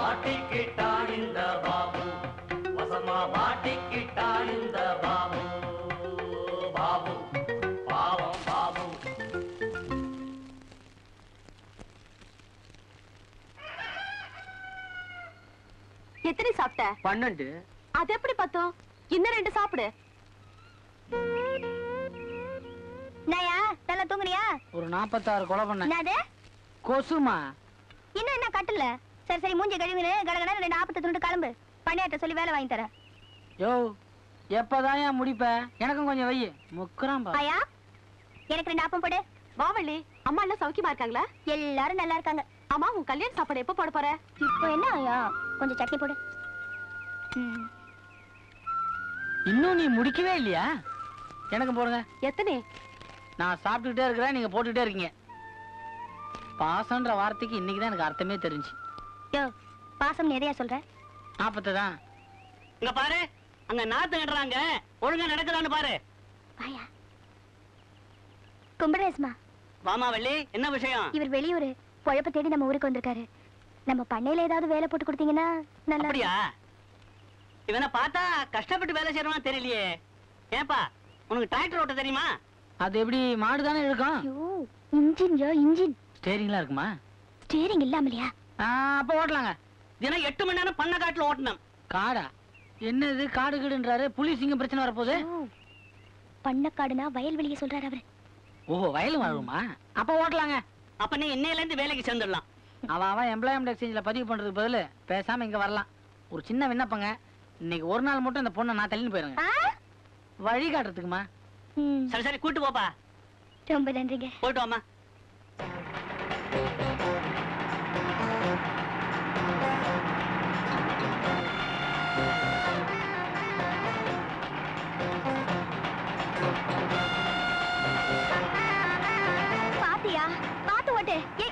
மாட்டிக்கிட்டான் இந்த பாபு வசமா மாட்டிக்கிட்டான் இந்த பாபு பாபு பாவம் பாபு. எத்தனை சாப்பிட்ட? பன்னெண்டு. அது எப்படி பத்தும்? இன்னும் ரெண்டு சாப்பிடு. நயா நல்லா தூங்குறியா ஒரு நாற்பத்தாறு கொலை பண்ண என்னது? கொசுமா? இன்னும் என்ன கட்டல? சரி சரி மூஞ்சி கழுவினு கடகட ரெண்டு ஆப்பத்தை துண்டு கிளம்பு. பண்ணியாட்ட சொல்லி வேலை வாங்கி தரேன். யோ எப்பதான் ஏன் முடிப்ப? எனக்கும் கொஞ்சம் வை. முக்குறான் ஆயா எனக்கு ரெண்டு ஆப்பம் போடு. வாவள்ளி அம்மா எல்லாம் சௌக்கியமா இருக்காங்களா? எல்லாரும் நல்லா இருக்காங்க. அம்மா உன் கல்யாண சாப்பாடு எப்ப போட போற? இப்போ என்ன ஆயா? கொஞ்சம் சட்னி போடு. இன்னும் நீ முடிக்கவே இல்லையா? எனக்கு போடுங்க. எத்தனை? நான் சாப்பிட்டுக்கிட்டே இருக்கிறேன் நீங்க போட்டுக்கிட்டே இருக்கீங்க. பாசன்ற வார்த்தைக்கு இன்னைக்கு தான் எனக்கு அர்த்தமே தெரிஞ்சு. யோ பாசம் நிறைய சொல்ற? நாற்பத்து தான். இங்க பாரு அங்க நாத்து நடுறாங்க. ஒழுங்கா நடக்குதான்னு பாரு. ஆயா கும்பரேஸ்மா. வாமா வள்ளி என்ன விஷயம்? இவர் வெளியூரு பொழப்ப தேடி நம்ம ஊருக்கு வந்திருக்காரு. நம்ம பண்ணையில ஏதாவது வேலை போட்டு கொடுத்தீங்கன்னா நல்லா அப்படியா? இவனை பார்த்தா கஷ்டப்பட்டு வேலை செய்யறவனா தெரியலையே. ஏன்பா உனக்கு டிராக்டர் ஓட்ட தெரியுமா? அது எப்படி மாடு தானே இருக்கும்? ஐயோ இன்ஜின். யோ இன்ஜின் ஸ்டேரிங்லாம் இருக்குமா? ஸ்டீரிங் இல்லாமலையா? அப்ப ஓட்டலாங்க தினம் எட்டு மணி நேரம் பண்ண காட்டுல ஓட்டணும். காடா? என்னது காடு கீடுன்றாரு? புலி சிங்கம் பிரச்சனை வரப்போகுது. பண்ணக்காடுனா வயல்வெளிய சொல்றாரு அவரு. ஓஹோ வயலும் வாழுமா? அப்ப ஓட்டலாங்க அப்ப நீ இன்னையில இருந்து வேலைக்கு சேர்ந்துடலாம். அவன் அவன் எம்ப்ளாய்மெண்ட் எக்ஸ்சேஞ்சில் பதிவு பண்றதுக்கு பதிலு பேசாம இங்க வரலாம். ஒரு சின்ன விண்ணப்பங்க. இன்னைக்கு ஒரு நாள் மட்டும் இந்த பொண்ணை நான் தள்ளின்னு போயிருங்க? வழி காட்டுறதுக்குமா? சரி சரி கூட்டு போப்பா. ரொம்ப நன்றிங்க. போயிட்டு வாமா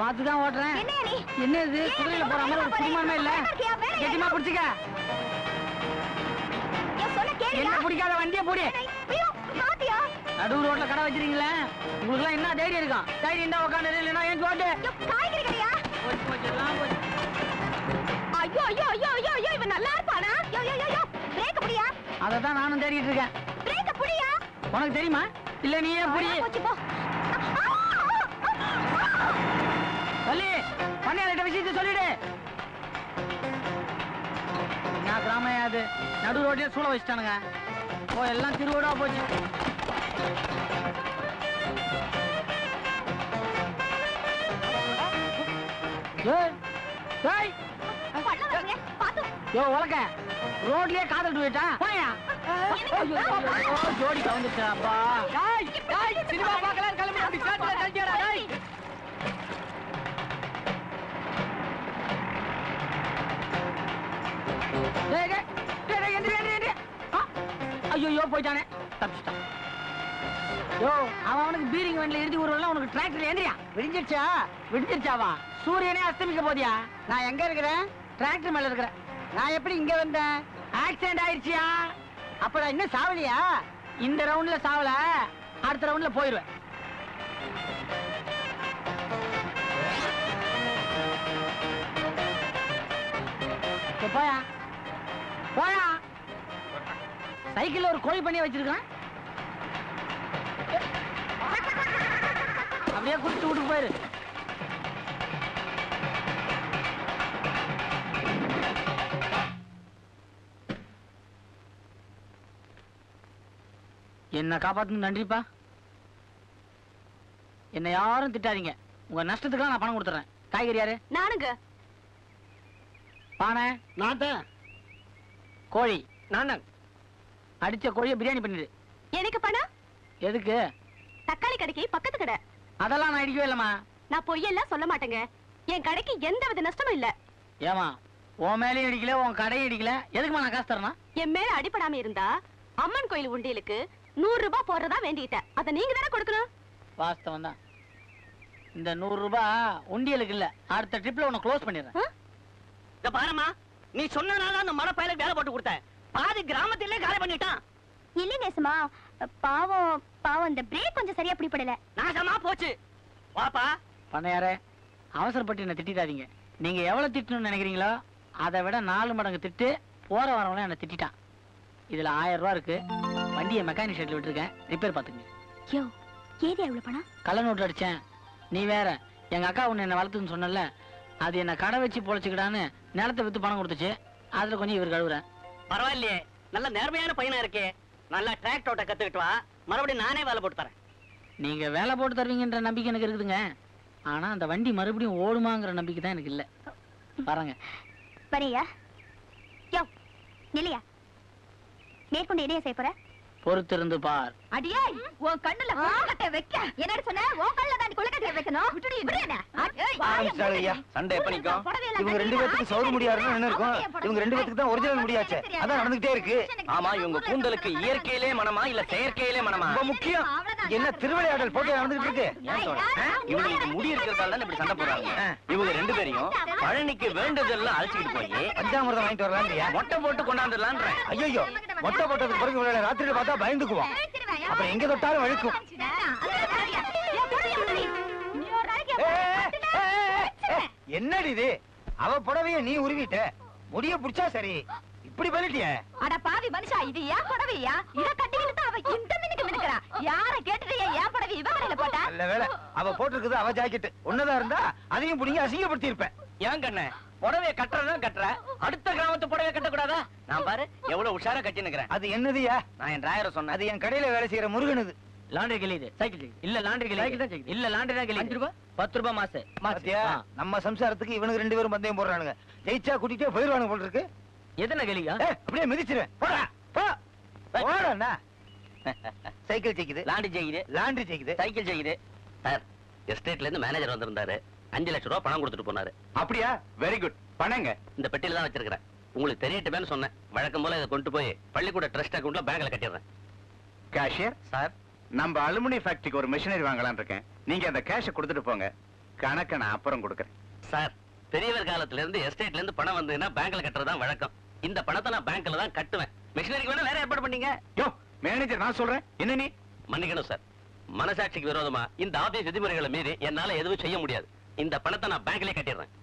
பார்த்து தான் ஓட்டுறேன். என்ன இது குதிரையில போற மாதிரி ஒரு குடும்பமே இல்ல. கெட்டிமா பிடிச்சிக்க. என்ன பிடிக்காத வண்டியை போடி. ஐயோ நடு ரோட்ல கடை வச்சிருக்கீங்களே? உங்களுக்கு எல்லாம் என்ன தைரியம் இருக்கும்? தைரியம் தான் உட்காந்து இல்லைன்னா ஏன் ஓட்டு ஐயோ. ஐயோ ஐயோ ஐயோ ஐயோ ஐயோ இவன் நல்லா இருப்பானா? Yo yo yo yo break புடியா? அதை தான் நானும் தேடிட்டு இருக்கேன். பிரேக் புடியா? உனக்கு தெரியுமா? இல்ல நீயே புடி. போச்சு போ. சொல்லி பண்ணியாளிட்ட விஷயத்தை சொல்லிடு. நான் கிராமம் அது? நடு ரோட்லயே சூழ வச்சுட்டானுங்க. ஓ எல்லாம் திருவோடா போச்சு. ரோட்லயே காதல் ஜோடி கவுந்துச்சாப்பா சினிமா பார்க்கலாம் கிளம்பி ஐயையோ, போயிட்டானே. தப்பிச்சிட்டான். யோ அவன் அவனுக்கு பீரிங் வண்டில எழுதி ஊர்வலம் உனக்கு டிராக்டர்ல ஏந்திரியா? விடிஞ்சிருச்சா? விடிஞ்சிருச்சாவா? சூரியனே அஸ்தமிக்க போதியா? நான் எங்க இருக்கிறேன்? டிராக்டர் மேல இருக்கிறேன். நான் எப்படி இங்க வந்தேன்? ஆக்சிடென்ட் ஆயிடுச்சியா அப்ப நான் இன்னும் சாவலியா? இந்த ரவுண்ட்ல சாவல. அடுத்த ரவுண்ட்ல போயிருவேன். போயா? போயா சைக்கிள்ல ஒரு கோழி பண்ணி வச்சிருக்கான். அப்படியே குடிச்சு விட்டு போயிரு. என்ன காப்பாத்துன்னு நன்றிப்பா. என்ன யாரும் திட்டாதீங்க. உங்க நஷ்டத்துக்குலாம் நான் பணம் கொடுத்துறேன். காய்கறி யாரு? நானுங்க. பானை? நான் தான். கோழி. நான் அடிச்ச கோழியை பிரியாணி பண்ணிடு. எனக்கு பணம்? எதுக்கு? தக்காளி கடைக்கு பக்கத்து கடை. அதெல்லாம் நான் அடிக்கவே இல்லம்மா. நான் பொய்யெல்லாம் சொல்ல மாட்டேங்க. என் கடைக்கு எந்த வித நஷ்டமும் இல்ல. ஏமா உன் மேலேயும் அடிக்கல உன் கடையும் அடிக்கல. எதுக்குமா நான் காசு தரணும் என் மேல அடிபடாம இருந்தா அம்மன் கோயில் உண்டியலுக்கு நூறு ரூபாய் போடுறதா வேண்டிக்கிட்டேன் அதை நீங்க தானே கொடுக்கணும்? வாஸ்தவம் தான். இந்த நூறு ரூபாய் உண்டியலுக்கு இல்ல. அடுத்த ட்ரிப்ல உன்னை க்ளோஸ் பண்ணிடுறேன். இத பாருமா நீ சொன்னனால அந்த மலை பையலுக்கு வேலை போட்டு கொடுத்தேன். பாதி கிராமத்திலே காலி பண்ணிட்டான். இல்ல நேசமா பாவம் பாவம் இந்த பிரேக் கொஞ்சம் சரியா பிடிபடல. நாசமா போச்சு. வாப்பா. பண்ணையாரே அவசரப்பட்டு என்ன திட்டாதீங்க நீங்க எவ்வளவு திட்டணும்னு நினைக்கிறீங்களோ அதை விட நாலு மடங்கு திட்டு போற வரவங்களாம் என்ன திட்டான் இதுல ஆயிரம் ரூபா இருக்கு. வண்டியை மெக்கானிக் ஷெட்ல விட்டுருக்கேன். ரிப்பேர் பாத்துங்க யோ எவ்வளவு பணம்? கள்ள நோட்டு அடிச்சேன். நீ வேற எங்க அக்கா ஒண்ணு என்ன வளர்த்துன்னு சொன்னல அது என்ன கடை வச்சு பொழைச்சுக்கிடான்னு நிலத்தை வித்து பணம் கொடுத்துச்சு. அதுல கொஞ்சம் இவர் கழுவுறேன் பரவாயில்லையே. நல்ல நேர்மையான பையனா இருக்கே. நல்லா டிராக்டர் ஓட்ட கத்துக்கிட்டு வா. மறுபடியும் நானே வேலை போட்டு தரேன். நீங்க வேலை போட்டு தருவீங்கன்ற நம்பிக்கை எனக்கு இருக்குதுங்க. ஆனா அந்த வண்டி மறுபடியும் ஓடுமாங்கிற நம்பிக்கை தான் எனக்கு இல்ல. பாருங்க. வரையா? யோ நில்லையா? மேற்கொண்டு இடையே செய்ய போற? பொறுத்திருந்து பார். அடியே உன் கண்ணுல குளக்கட்டை வைக்க. என்னடி சொன்ன? உன் கண்ணுல தான் குளக்கட்டை வைக்கணும்? விட்டுடி ஐயா சண்டை எப்ப நிக்கும்? இவங்க ரெண்டு பேத்துக்கு சௌரி முடியாருன்னு என்ன இருக்கும்? இவங்க ரெண்டு பேத்துக்கு தான் ஒரிஜினல் முடியாச்சே. அதான் நடந்துகிட்டே இருக்கு. ஆமா இவங்க கூந்தலுக்கு இயற்கையிலே மனமா இல்ல செயற்கையிலே மனமா? ரொம்ப முக்கியம். என்ன திருவிளையாடல் போட்டு நடந்துகிட்டு இருக்கு? இவங்களுக்கு முடி இருக்கிறதால தானே இப்படி சண்டை போடுறாங்க? இவங்க ரெண்டு பேரையும் பழனிக்கு வேண்டுதெல்லாம் அழைச்சிட்டு போய் பஞ்சாமிரதம் வாங்கிட்டு வரலாம்யா மொட்டை போட்டு கொண்டாந்துடலான்றேன் ஐயோ மொட்டை போட்டதுக்கு பிறகு ராத்திரியில பார்த்தா பயந்துக்குவோம் அப்புறம் எங்க தொட்டாலும் வழுக்கும். என்னடி இது? அவ புடவைய நீ உருவிட்ட. முடிய புடிச்சா சரி. இப்படி பண்ணிட்டியே அட பாவி மனுஷா இது ஏன் புடவையா? இத கட்டிக்கிட்டு தான் அவ இந்த மினுக்கு மினுக்குறா யார கேட்டுட்டு ஏன் புடவை இவ கடையில போட்டா? நல்ல வேலை அவ போட்டிருக்குது அவ ஜாக்கெட் ஒன்னதா இருந்தா அதையும் புடிங்க அசிங்கப்படுத்தி இருப்பேன் ஏன் கண்ண புடவைய கட்டுறதும் கட்டுற. அடுத்த கிராமத்து புடவைய கட்டக்கூடாதா? நான் பாரு எவ்வளவு உஷாரா கட்டி நிக்கிறேன் அது என்னதுயா நான் என் டிராயரை சொன்னேன். அது என் கடையில வேலை செய்யற முருகனுது. லாண்டரி கிளியுது சைக்கிள் இல்ல லாண்டரி கிளி சைக்கிள் தான். இல்ல லாண்டரி தான் கிளி ரூபாய்? பத்து ரூபாய் மாசு. பாத்தியா? நம்ம சம்சாரத்துக்கு இவனுக்கு ரெண்டு பேரும் பந்தயம் போடுறானுங்க. ஜெயிச்சா கூட்டிட்டே போயிருவானுங்க போல இருக்கு. எத்தனை கிளியா? அப்படியே மிதிச்சிருவேன் போடா. போ. போடா சைக்கிள் ஜெயிக்குது. லாண்டி ஜெயிக்குது. லாண்ட்ரி ஜெயிக்குது. சைக்கிள் ஜெயிக்குது. சார் எஸ்டேட்ல இருந்து மேனேஜர் வந்திருந்தாரு. அஞ்சு லட்சம் ரூபாய் பணம் கொடுத்துட்டு போனாரு. அப்படியா? வெரி குட் பண்ணங்க இந்த பெட்டியில தான் வச்சிருக்கிறேன். உங்களுக்கு தெரியட்டுமேனு சொன்னேன். வழக்கம் போல இதை கொண்டு போய் பள்ளிக்கூட ட்ரஸ்ட் அக்கௌண்ட்ல பேங்க்ல கட்டிடுறேன். Cashier sir. நம்ம அலுமினி ஃபேக்டரிக்கு ஒரு மிஷினரி வாங்கலாம்னு இருக்கேன். நீங்க அந்த கேஷை கொடுத்துட்டு போங்க. கணக்கை நான் அப்புறம் கொடுக்குறேன். சார் பெரியவர் காலத்துல இருந்து எஸ்டேட்ல இருந்து பணம் வந்ததுன்னா பேங்க்ல கட்டுறது தான் வழக்கம். இந்த பணத்தை நான் பேங்க்ல தான் கட்டுவேன். மிஷினரிக்கு வேணா வேற ஏற்பாடு பண்ணீங்க. யோ மேனேஜர் நான் சொல்றேன். என்ன நீ? மன்னிக்கணும் சார் மனசாட்சிக்கு விரோதமா இந்த ஆபீஸ் விதிமுறைகளை மீறி என்னால எதுவும் செய்ய முடியாது. இந்த பணத்தை நான் பேங்க்லயே கட்டிடுறேன்.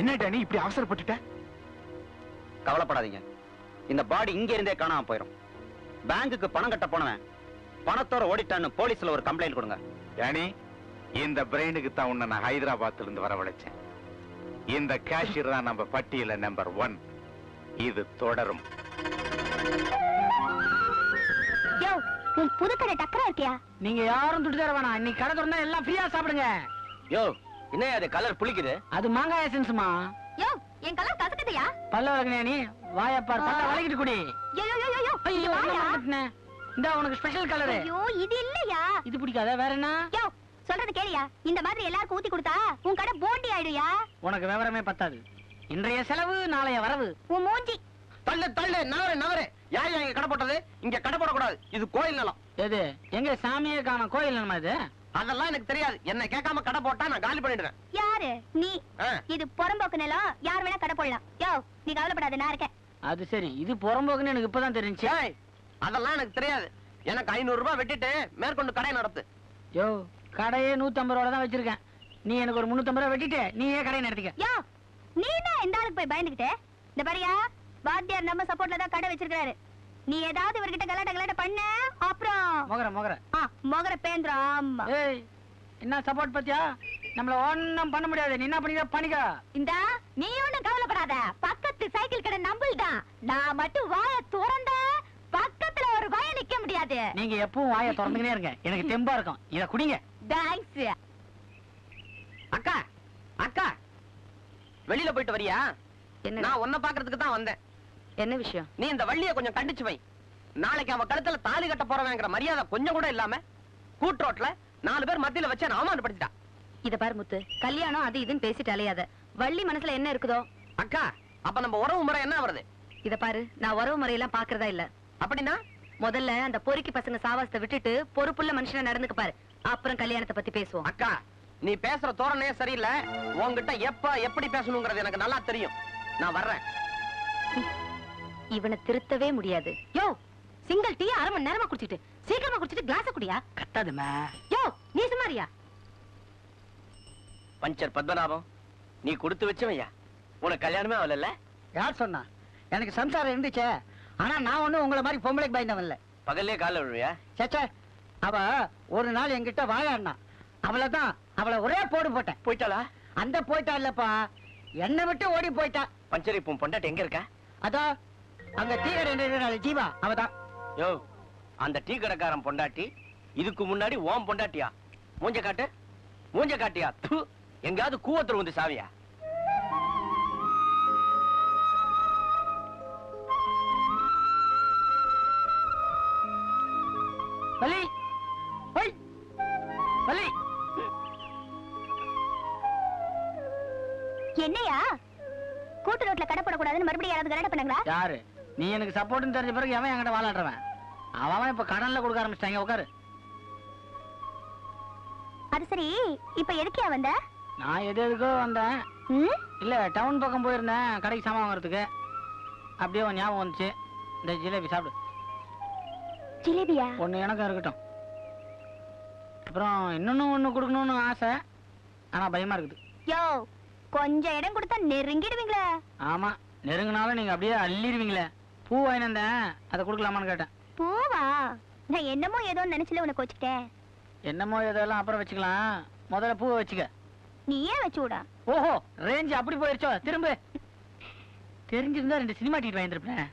என்னடா நீ இப்படி அவசரப்பட்டுட்ட? கவலைப்படாதீங்க. இந்த பாடி இங்க இருந்தே காணாம போயிடும் பேங்குக்கு பணம் கட்ட போனவன். பணத்தோட ஓடிட்டான்னு போலீஸ்ல ஒரு கம்ப்ளைண்ட் கொடுங்க. டேனி இந்த பிரெயினுக்கு தான் உன்னை நான் ஹைதராபாத்ல இருந்து வரவழைச்சேன். இந்த கேஷியர் தான் நம்ம பட்டியல நம்பர் ஒன் இது தொடரும். யோ உன் புது கடை டக்கரா இருக்கியா? நீங்க யாரும் துட்டு தர வேணாம். இன்னைக்கு கடை திறந்தா எல்லாம் ஃப்ரீயா சாப்பிடுங்க. யோ என்ன அது கலர் புளிக்குது. அது மாங்காய் எசன்ஸ்மா யோ என் கலர் கசக்குதையா? பல்ல வளர்க்கணியா நீ? வாயப்பார் பல்ல வளைக்கிட்டு குடி. ஐயோ வாயா. என்ன மறந்துட்டேனே. இந்தா உனக்கு ஸ்பெஷல் கலரு ஐயோ இது இல்லையா? இது பிடிக்காத? வேற என்ன? யோ சொல்றது கேளியா? இந்த மாதிரி எல்லாருக்கும் ஊத்தி கொடுத்தா உன் கடை போண்டி ஆயிடுயா? உனக்கு விவரமே பத்தாது. இன்றைய செலவு நாளைய வரவு. உன் மூஞ்சி. தள்ளு தள்ளு நவரு நவரு. யார் இங்க கடை போட்டது? இங்க கடை போடக்கூடாது. இது கோயில் நிலம். எது? எங்க சாமியே காணோம்? கோயில் நம்ம இது? அதெல்லாம் எனக்கு தெரியாது. என்ன கேட்காம கடை போட்டா நான் காலி பண்ணிடுறேன் யாரு? நீ. இது புறம்போக்கு நிலம். யார் வேணா கடை போடலாம். யோ நீ கவலைப்படாத நான் இருக்கேன். அது சரி. இது புறம்போக்குன்னு எனக்கு இப்பதான் தெரிஞ்சுச்சு. ஏய், அதெல்லாம் எனக்கு தெரியாது. எனக்கு ஐநூறு ரூபாய் வெட்டிட்டு மேற்கொண்டு கடை நடத்து. யோ கடையே நூத்தம்பது ரூபா தான் வச்சிருக்கேன். நீ எனக்கு ஒரு முன்னூத்தம்பது ரூபா வெட்டிட்டு நீயே கடையை நடத்திக்க. யோ நீ தான் இந்த ஆளுக்கு போய் பயந்துகிட்டே? இந்த பாரியா வாத்தியார் நம்ம சப்போர்ட்ல தான் கடை வச்சிருக்காரு நீ ஏதாவது இவர்கிட்ட கலாட்ட கலாட்ட பண்ண? அப்புறம். மொகர மொகர. ஆ மொகர பேந்திரம் ஆமா. ஏய் என்ன சப்போர்ட் பத்தியா? நம்மள ஒண்ணும் பண்ண முடியாது. நீ என்ன பண்ணிக்க? பண்ணிக்க இந்த நீ ஒண்ணும் கவலைப்படாத. பக்கத்து சைக்கிள் கடை நம்பள்தான் நான் மட்டும் வாய திறந்த பக்கத்துல ஒரு வாய நிக்க முடியாது. நீங்க எப்பவும் வாயை திறந்துக்கினே இருங்க. எனக்கு தெம்பா இருக்கும். இத குடிங்க. தேங்க்ஸ் அக்கா அக்கா. வெளியில போயிட்டு வரியா? என்ன நான் உன்னை பாக்குறதுக்கு தான் வந்தேன். என்ன விஷயம்? நீ இந்த வள்ளிய கொஞ்சம் கண்டிச்சு வை. நாளைக்கு அவன் கழுத்துல தாலி கட்ட போறவங்கிற மரியாதை கொஞ்சம் கூட இல்லாம கூட்ரோட்ல நாலு பேர் மத்தியில வச்சு அவமானப்படுத்திட்டா. இத பாரு முத்து கல்யாணம் அது இதுன்னு பேசிட்டு அலையாத. வள்ளி மனசுல என்ன இருக்குதோ? அக்கா அப்ப நம்ம உறவு முறை என்ன வருது? இத பாரு நான் உறவு முறையெல்லாம் பாக்குறதா இல்ல. அப்படின்னா? முதல்ல அந்த பொறுக்கி பசங்க சாவாசத்தை விட்டுட்டு பொறுப்புள்ள மனுஷனா நடந்துக்க பாரு. அப்புறம் கல்யாணத்தை பத்தி பேசுவோம். அக்கா நீ பேசுற தோரணையே சரியில்லை. உன்கிட்ட எப்ப எப்படி பேசணுங்கிறது எனக்கு நல்லா தெரியும். நான் வர்றேன். இவனை திருத்தவே முடியாது. யோ சிங்கிள் டீ அரை மணி நேரமா குடிச்சிட்டு சீக்கிரமா குடிச்சிட்டு கிளாஸ குடியா? கத்தாதுமே. யோ நீ சுமாரியா பஞ்சர் பத்மநாபம் நீ கொடுத்து வச்சவையா உனக்கு கல்யாணமே ஆகல யார் சொன்னா? எனக்கு சம்சாரம் இருந்துச்சே. ஆனா நான் ஒண்ணும் உங்களை மாதிரி பொம்பளைக்கு பயந்தவன் இல்ல. பகல்லே கால விழுவியா? சேச்சே அவ ஒரு நாள் என்கிட்ட வாயாடினா. அவளதான் அவளை ஒரே போடு போட்டேன். போயிட்டாளா? அந்த போயிட்டா இல்லப்பா. என்னை விட்டு ஓடி போயிட்டா. பஞ்சர் இப்போ பொண்டாட்டி எங்க இருக்கா? அதோ அங்க தீவிர ஜீவா அவதான். யோ அந்த டீ கடைக்காரன் பொண்டாட்டி இதுக்கு முன்னாடி ஓம் பொண்டாட்டியா? மூஞ்ச காட்டு மூஞ்ச காட்டியா? து எங்கயாவது கூவத்துல வந்து சாவியா? ஒய் வலி என்னையா? கூட்டு ரோட்ல கடை போடக்கூடாதுன்னு மறுபடியும் யாராவது கலாட்டம் பண்ணாங்களா? யாரு? நீ எனக்கு சப்போர்ட்னு தெரிஞ்ச பிறகு எவன் என்கிட்ட வாழாடுறவன்? அவன் இப்ப கடன்ல கொடுக்க ஆரம்பிச்சிட்டாங்க உட்காரு அது சரி இப்ப எதுக்கியா வந்த? நான் எது எதுக்கோ வந்தேன்? இல்ல டவுன் பக்கம் போயிருந்தேன் கடைக்கு சாமான் வாங்குறதுக்கு. அப்படியே ஞாபகம் வந்துச்சு. இந்த ஜிலேபி சாப்பிடு. ஜிலேபியா? ஒண்ணு எனக்கும் இருக்கட்டும். அப்புறம் இன்னொன்னு ஒண்ணு கொடுக்கணும்னு ஆசை. ஆனா பயமா இருக்குது. யோ கொஞ்சம் இடம் கொடுத்தா நெருங்கிடுவீங்களே. ஆமா நெருங்கினாலும் நீங்க அப்படியே அள்ளிடுவீங்களே. பூ வாங்கினேன் அதை கொடுக்கலாமான்னு கேட்டேன். பூவா? நான் என்னமோ ஏதோ நினைச்சுல உனக்கு வச்சுக்கிட்டேன் என்னமோ இதெல்லாம் அப்புறம் வச்சுக்கலாம். முதல்ல பூவை வச்சுக்க. நீயே வச்சு விடா. ஓஹோ ரேஞ்ச் அப்படி போயிருச்சோ. திரும்ப. தெரிஞ்சிருந்தா ரெண்டு சினிமா டிக்கெட் வாங்கியிருப்பேன்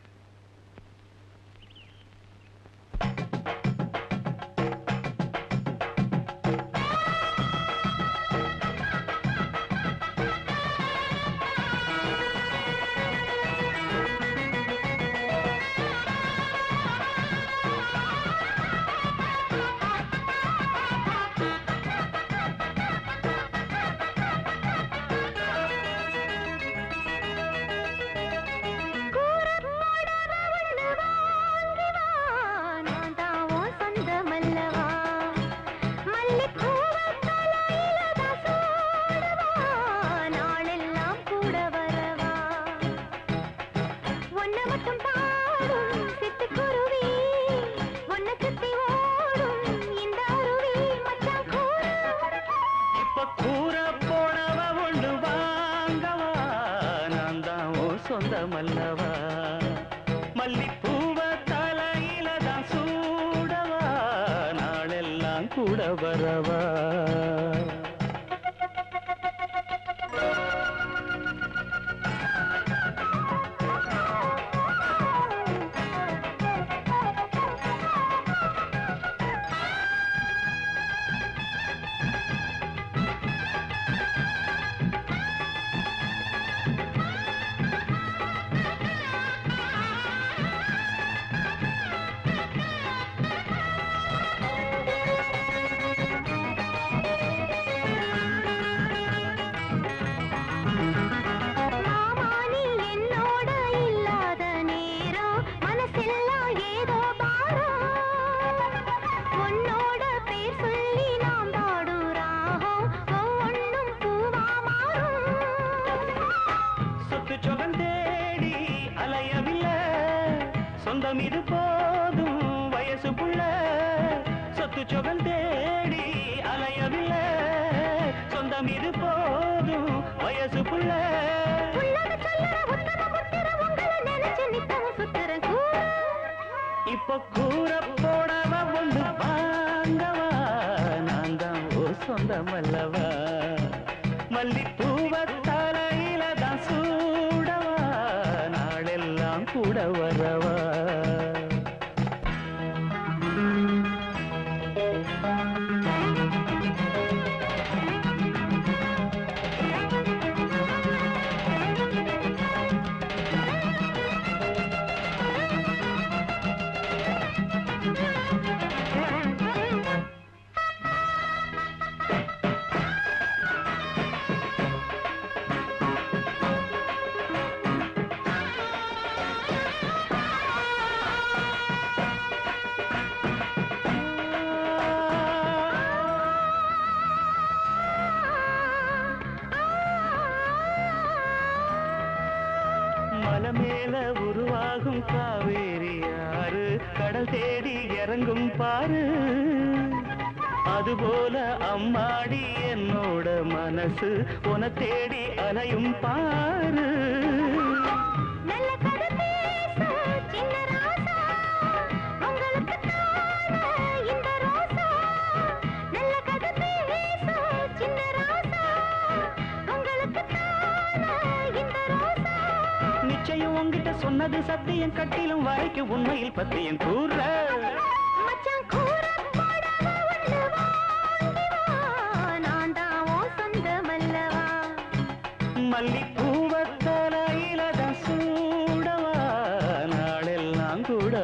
சொந்தமல்லவா? மல்லிப்பூவ தலையில தான் சூடவா? நாளெல்லாம் கூட வரவா? சொந்தம் இது போதும். வயசு புள்ள சொத்து சொகம் தேடி அலையவில்லை. சொந்தம் இது போதும். வயசு புள்ள இப்ப கூற போடவ ஒண்ணு வாங்கவா? நான் தான் ஓ சொந்தமல்லவா மல்லிப்பூவ தலையில தான் சூடவா? நாளெல்லாம் கூட வரவா? அது போல அம்மாடி என்னோட மனசு. உன தேடி அலையும் பாரு. நிச்சயம் உங்ககிட்ட சொன்னது சத்தியம் கட்டிலும் வரைக்கும் உண்மையில் பத்தியம் கூற కూడా